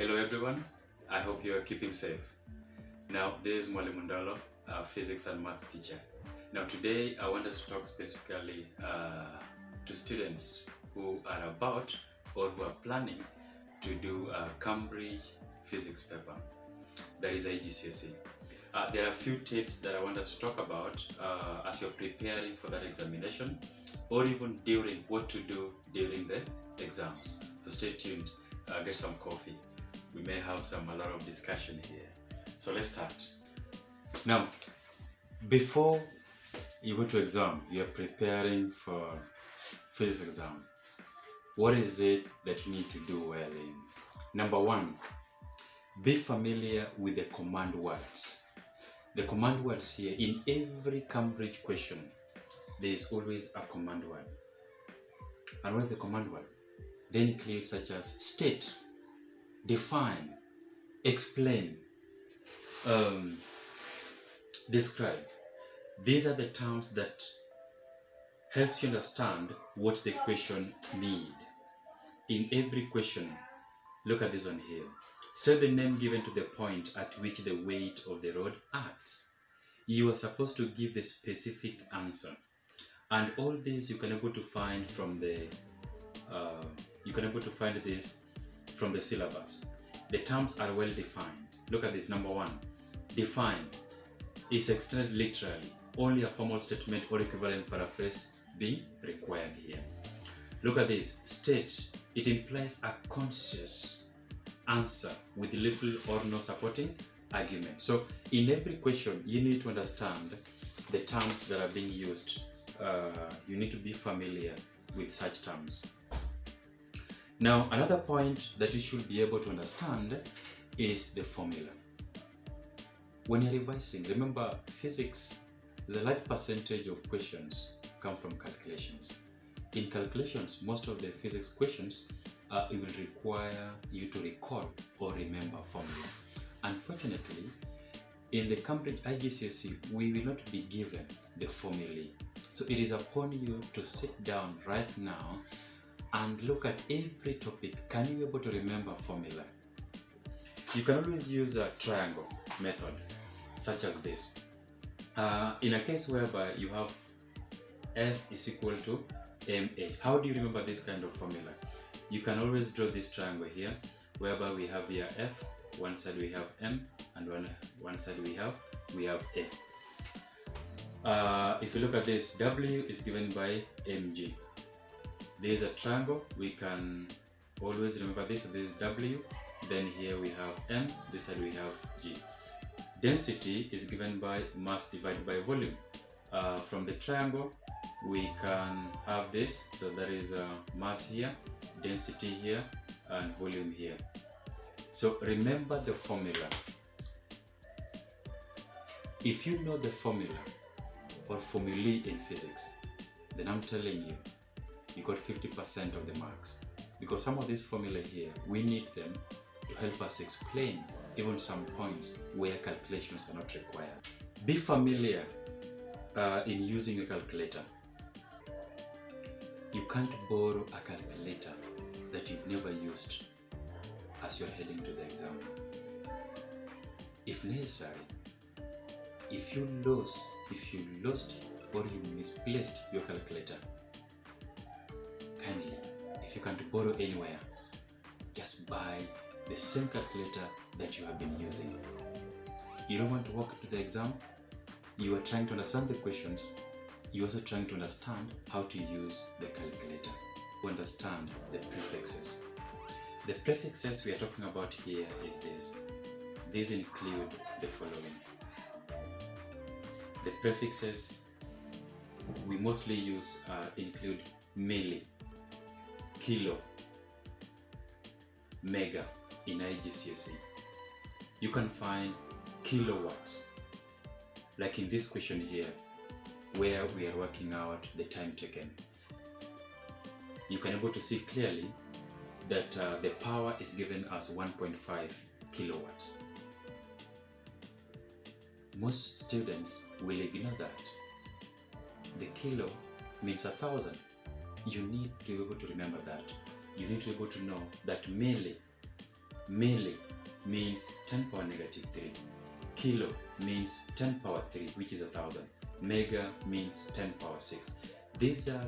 Hello everyone, I hope you are keeping safe. Now, this is Mwalimu Ndolo, a physics and maths teacher. Now, today I want us to talk specifically uh, to students who are about or who are planning to do a Cambridge physics paper, that is IGCSE. Uh, there are a few tips that I want us to talk about uh, as you're preparing for that examination or even during what to do during the exams. So stay tuned, uh, get some coffee. We may have some a lot of discussion here. So let's start. Now, before you go to exam, you are preparing for physics exam. What is it that you need to do well in? Number one, be familiar with the command words. The command words here in every Cambridge question, there is always a command word. And what is the command word? They include such as state, define, explain, um, describe. These are the terms that helps you understand what the question need. In every question, look at this one here. State the name given to the point at which the weight of the rod acts. You are supposed to give the specific answer. And all this you can able to find from the uh, you can able to find this from the syllabus. The terms are well defined. Look at this. Number one, define is extended literally. Only a formal statement or equivalent paraphrase being required here. Look at this. State. It implies a conscious answer with little or no supporting argument. So in every question, you need to understand the terms that are being used. Uh, you need to be familiar with such terms. Now, another point that you should be able to understand is the formula. When you're revising, remember physics, the large percentage of questions come from calculations. In calculations, most of the physics questions uh, it will require you to recall or remember formula. Unfortunately, in the Cambridge IGCSE, we will not be given the formulae. So it is upon you to sit down right now and look at every topic. Can you be able to remember formula? You can always use a triangle method, such as this. Uh, in a case whereby you have F is equal to MA, how do you remember this kind of formula? You can always draw this triangle here, whereby we have here F, one side we have M, and one, one side we have we have A. Uh, if you look at this, W is given by mg. There is a triangle, we can always remember this. So this is W, then here we have M, this side we have G. Density is given by mass divided by volume. Uh, from the triangle, we can have this, so there is a mass here, density here, and volume here. So remember the formula. If you know the formula or formulae in physics, then I'm telling you, you got 50% of the marks. Because some of these formulae here, we need them to help us explain even some points where calculations are not required. Be familiar uh, in using a calculator. You can't borrow a calculator that you've never used as you're heading to the exam. If necessary, if you lose, if you lost or you misplaced your calculator, you can't borrow anywhere, just buy the same calculator that you have been using. You don't want to walk to the exam, you are trying to understand the questions, you're also trying to understand how to use the calculator, to understand the prefixes. The prefixes we are talking about here is this. These include the following. The prefixes we mostly use uh, include milli, kilo, mega in IGCSE. You can find kilowatts, like in this question here, where we are working out the time taken. You can able to see clearly that uh, the power is given as 1.5 kilowatts. Most students will ignore that. The kilo means a thousand. You need to be able to remember that. You need to be able to know that milli milli means 10 power negative 3 kilo means 10 power 3 which is a thousand. Mega means 10 power 6 these are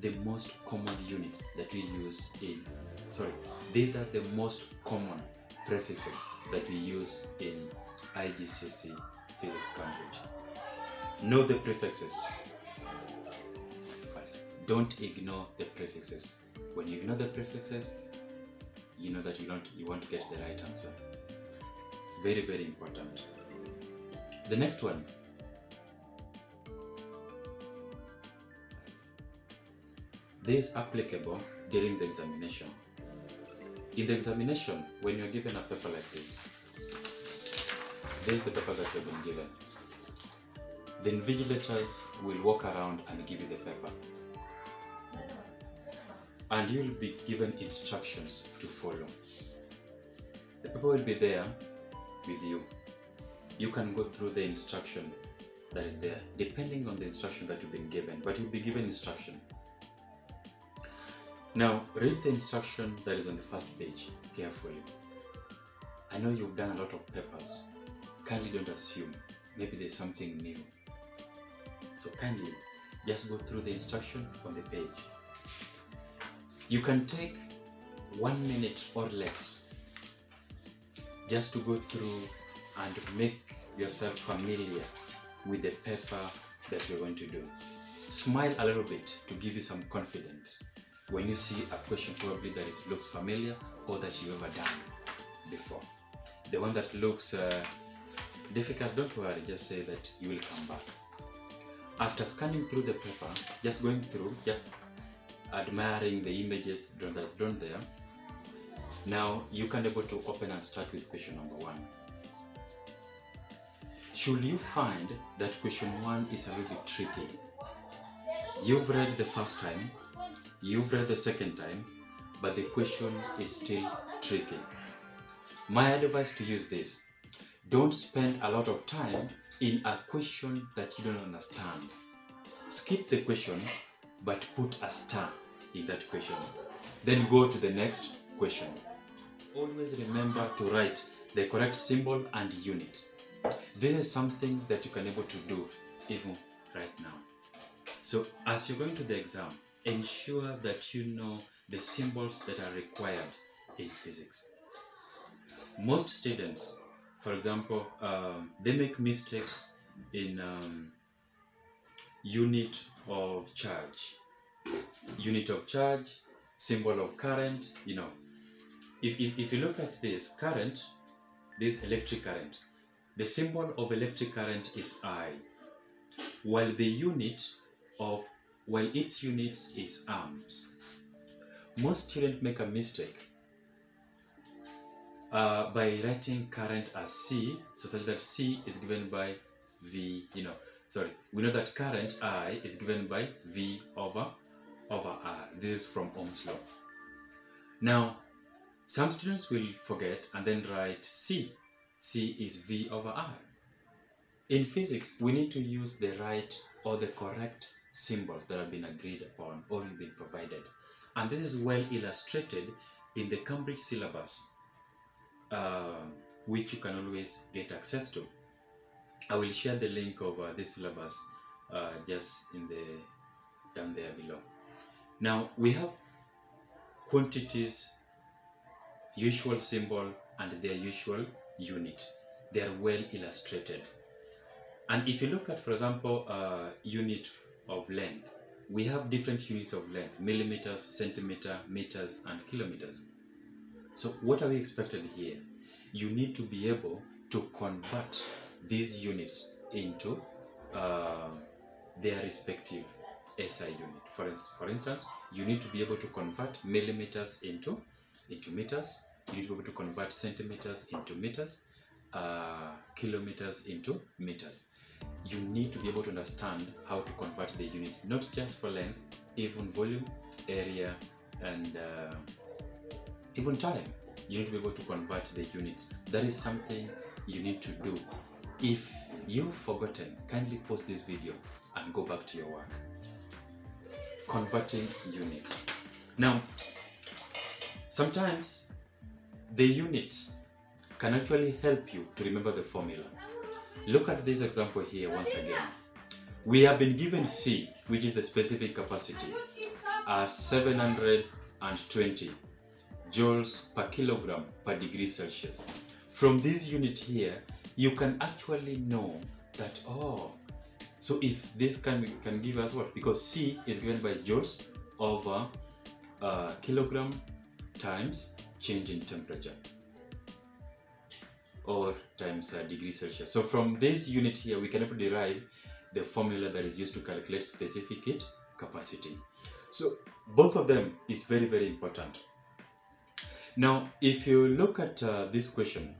the most common units that we use in sorry these are the most common prefixes that we use in IGCSE physics Cambridge know the prefixes don't ignore the prefixes. When you ignore the prefixes you know that you don't you won't get the right answer. Very very important. The next one. This is applicable during the examination. In the examination when you're given a paper like this this is the paper that you've been given. The invigilators will walk around and give you the paper and you'll be given instructions to follow. The paper will be there with you. You can go through the instruction that is there, depending on the instruction that you've been given, but you'll be given instruction. Now, read the instruction that is on the first page carefully. I know you've done a lot of papers. Kindly don't assume. Maybe there's something new. So kindly just go through the instruction on the page. You can take one minute or less just to go through and make yourself familiar with the paper that you're going to do. Smile a little bit to give you some confidence when you see a question probably that is, looks familiar or that you've ever done before. The one that looks uh, difficult, don't worry, just say that you will come back. After scanning through the paper, just going through, just admiring the images drawn, that's drawn there. Now you can able to open and start with question number one. Should you find that question one is a little bit tricky, you've read the first time, you've read the second time, but the question is still tricky. My advice to use this, don't spend a lot of time in a question that you don't understand. Skip the question, but put a star in that question. Then go to the next question. Always remember to write the correct symbol and unit. This is something that you can able to do even right now. So as you're going to the exam, ensure that you know the symbols that are required in physics. Most students, for example, um, they make mistakes in um, unit of charge unit of charge, symbol of current, you know. If, if, if you look at this current, this electric current, the symbol of electric current is I, while the unit of, while its unit is amps. Most students make a mistake uh, by writing current as C, so that C is given by V, you know, sorry, we know that current I is given by V over over. This is from Ohm's law. Now, some students will forget and then write C. C is V over R. In physics, we need to use the right or the correct symbols that have been agreed upon or have been provided. And this is well illustrated in the Cambridge syllabus, uh, which you can always get access to. I will share the link of uh, this syllabus uh, just in the down there below. Now we have quantities, usual symbol, and their usual unit. They are well illustrated. And if you look at, for example, uh, unit of length, we have different units of length, millimeters, centimeter, meters, and kilometers. So what are we expected here? You need to be able to convert these units into uh, their respective SI unit. For, for instance, you need to be able to convert millimeters into, into meters. You need to be able to convert centimeters into meters, uh, kilometers into meters. You need to be able to understand how to convert the units, not just for length, even volume, area, and uh, even time. You need to be able to convert the units. That is something you need to do. If you've forgotten, kindly pause this video and go back to your work converting units. Now, sometimes the units can actually help you to remember the formula. Look at this example here once again. We have been given C, which is the specific capacity, as 720 joules per kilogram per degree Celsius. From this unit here, you can actually know that, oh, so if this can, can give us what? Because C is given by joules over uh, kilogram times change in temperature or times uh, degree Celsius. So from this unit here, we can derive the formula that is used to calculate specific heat capacity. So both of them is very, very important. Now, if you look at uh, this question,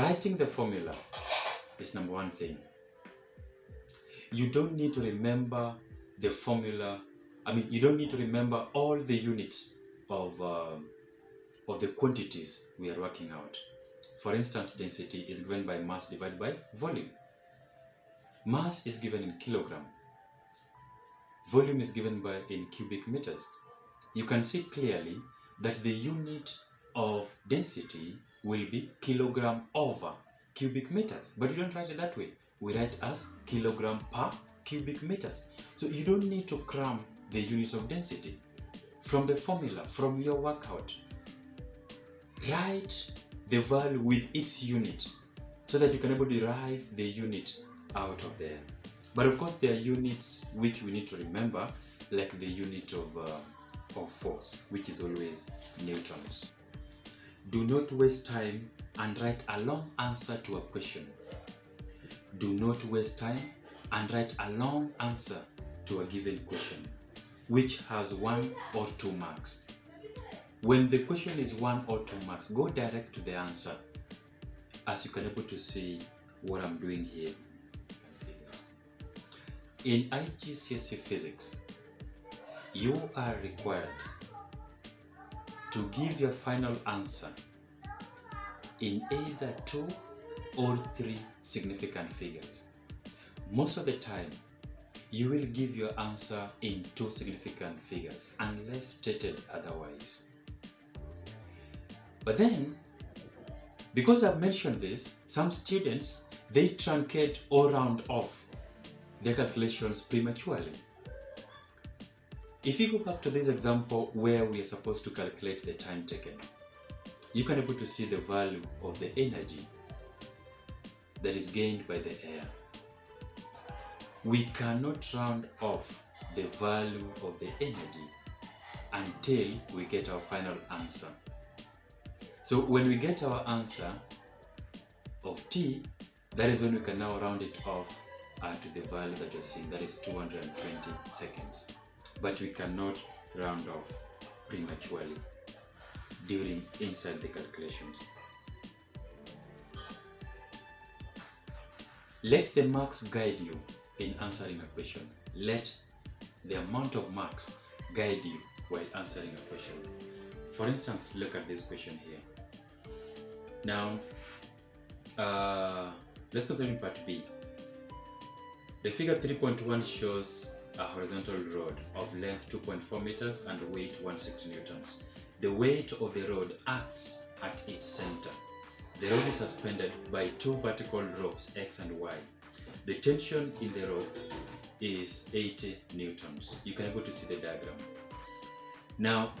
writing the formula is number one thing. You don't need to remember the formula. I mean, you don't need to remember all the units of uh, of the quantities we are working out. For instance, density is given by mass divided by volume. Mass is given in kilogram. Volume is given by in cubic meters. You can see clearly that the unit of density will be kilogram over cubic meters. But we don't write it that way. We write as kilogram per cubic meters. So you don't need to cram the units of density. From the formula, from your workout, write the value with its unit so that you can able to derive the unit out of there. But of course, there are units which we need to remember, like the unit of, uh, of force, which is always newtons. Do not waste time and write a long answer to a question. Do not waste time and write a long answer to a given question, which has one or two marks. When the question is one or two marks, go direct to the answer. As you can able to see what I'm doing here. In IGCSE physics, you are required to give your final answer in either two or three significant figures. Most of the time, you will give your answer in two significant figures unless stated otherwise. But then, because I've mentioned this, some students, they truncate or round off their calculations prematurely. If you go back to this example where we are supposed to calculate the time taken, you can able to see the value of the energy that is gained by the air. We cannot round off the value of the energy until we get our final answer. So when we get our answer of t, that is when we can now round it off uh, to the value that you're seeing, that is 220 seconds. But we cannot round off prematurely during inside the calculations. Let the marks guide you in answering a question. Let the amount of marks guide you while answering a question. For instance, look at this question here. Now, uh, let's consider part B. The figure 3.1 shows a horizontal rod of length 2.4 meters and weight 160 newtons. The weight of the rod acts at its center. The rod is suspended by two vertical ropes X and Y. The tension in the rod is 80 newtons. You can able to see the diagram. Now,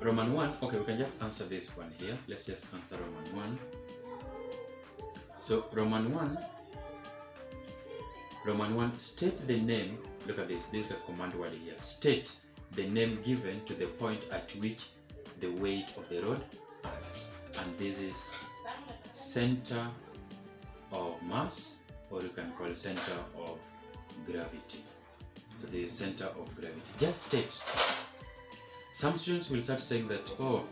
Roman 1, okay, we can just answer this one here. Let's just answer Roman 1. So, Roman 1, Roman 1, state the name, look at this, this is the command word here. State the name given to the point at which the weight of the rod acts. And this is center of mass, or you can call center of gravity. So the center of gravity. Just state some students will start saying that, oh,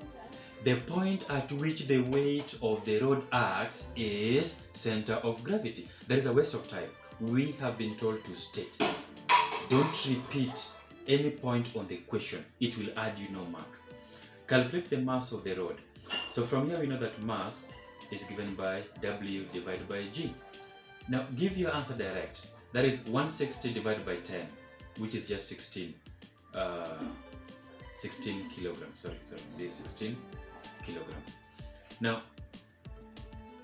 the point at which the weight of the rod acts is center of gravity. That is a waste of time. We have been told to state. Don't repeat any point on the question. It will add you no mark. Calculate the mass of the rod. So from here we know that mass is given by W divided by G. Now give your answer direct. That is 160 divided by 10, which is just 16. Uh, 16 kilograms. Sorry, sorry, this 16 kilogram. Now,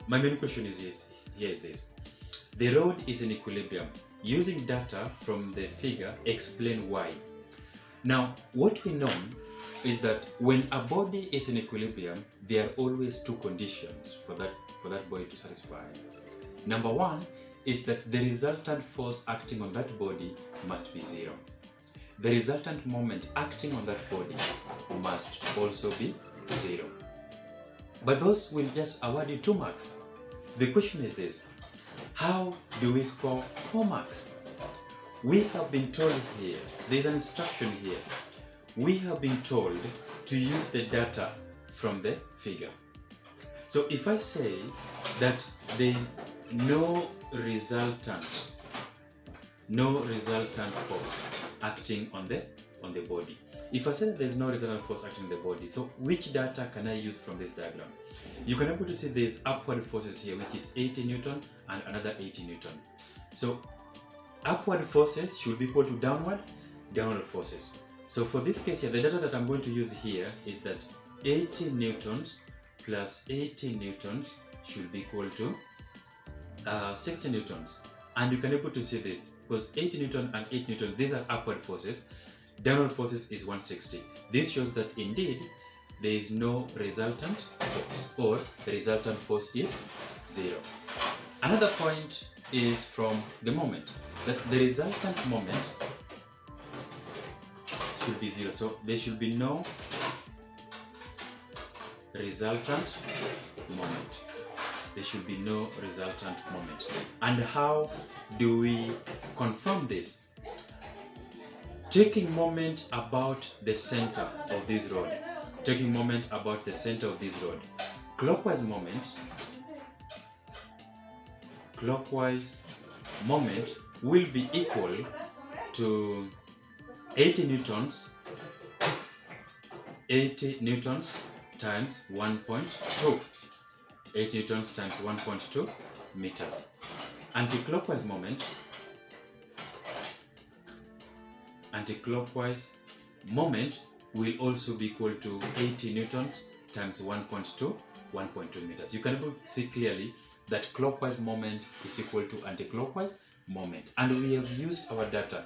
my main question is this. Here is this: the rod is in equilibrium. Using data from the figure, explain why. Now, what we know is that when a body is in equilibrium, there are always two conditions for that for that body to satisfy. Number one is that the resultant force acting on that body must be zero. The resultant moment acting on that body must also be zero. But those will just award you two marks. The question is this how do we score four marks? We have been told here, there's an instruction here. We have been told to use the data from the figure. So if I say that there is no resultant, no resultant force acting on the on the body. If I say that there is no resultant force acting on the body, so which data can I use from this diagram? You can able to see there's upward forces here, which is 80 newton and another 80 newton. So upward forces should be equal to downward downward forces. So for this case here, the data that I'm going to use here is that 80 newtons plus 80 newtons should be equal to uh, 60 newtons. And you can able to see this because 80 newton and 8 newton, these are upward forces. Downward forces is 160. This shows that indeed there is no resultant force or the resultant force is zero. Another point is from the moment that the resultant moment should be zero. So there should be no resultant moment. There should be no resultant moment. And how do we confirm this? Taking moment about the center of this rod. Taking moment about the center of this rod. Clockwise moment. Clockwise moment will be equal to 80 newtons 80 newtons times 1.2 80 newtons times 1.2 meters. Anti-clockwise moment. Anti-clockwise moment will also be equal to 80 newtons times 1.2 1.2 meters. You can see clearly that clockwise moment is equal to anti-clockwise moment. And we have used our data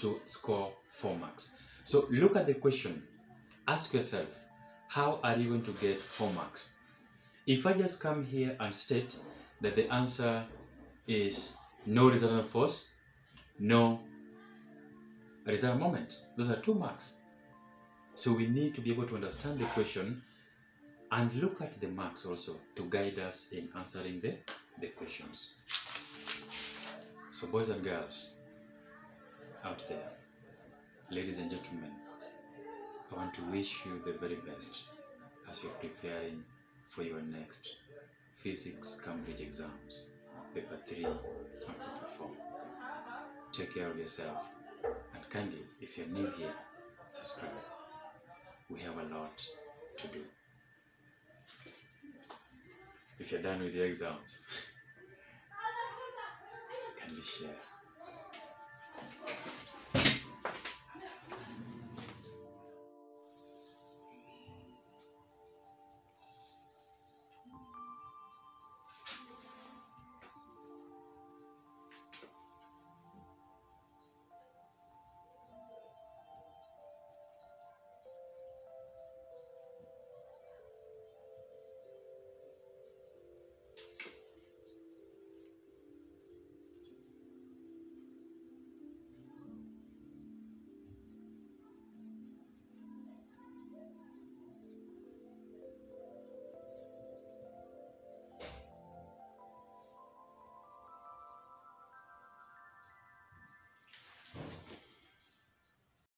to score 4 marks. So look at the question. Ask yourself, how are you going to get 4 marks? If I just come here and state that the answer is no resultant force, no resultant moment, those are 2 marks. So we need to be able to understand the question and look at the marks also to guide us in answering the, the questions. So boys and girls, out there. Ladies and gentlemen, I want to wish you the very best as you're preparing for your next physics Cambridge exams, paper 3 and paper 4. Take care of yourself and kindly, if you're new here, subscribe. We have a lot to do. If you're done with your exams, kindly share.